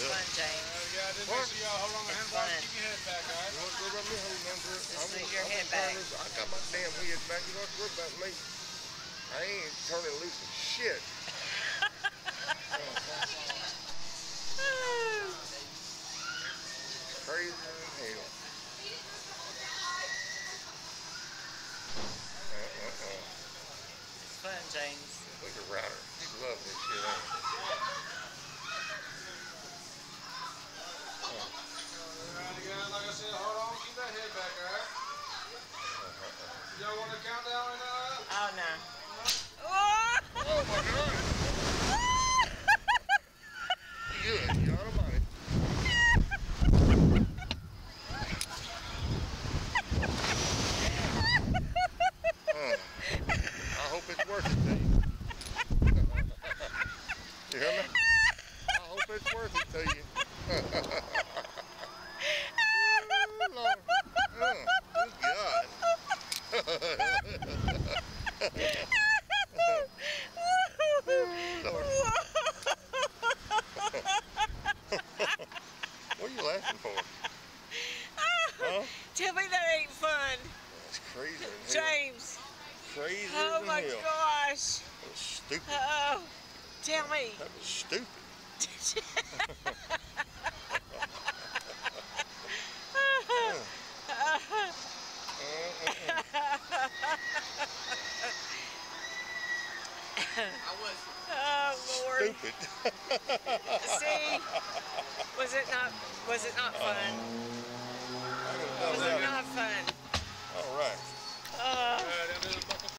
I didn't make sure y'all hold on fine. Keep your head back, worry about me? Just your head back. I got my damn head back. You don't to worry about me. I ain't turning loose of shit. It's crazy as hell. Uh-uh-uh. It's fun, James. Look at Ryder. He loves this shit, ain't he? Alright, again, like I said, hold on. Keep that head back, all right? Y'all want to count down right now? Oh, no. Oh my god! Good, God almighty. Uh, I hope it's worth it to you. you hear me? I hope it's worth it to you. Ooh, Lord. Uh, good God. Lord. What are you laughing for? Huh? Tell me that ain't fun. That's crazy. James. Crazy Oh my hell. gosh. That was stupid. Oh. Tell me. That was stupid. Oh Lord. Stupid. See? Was it not was it not fun? Was it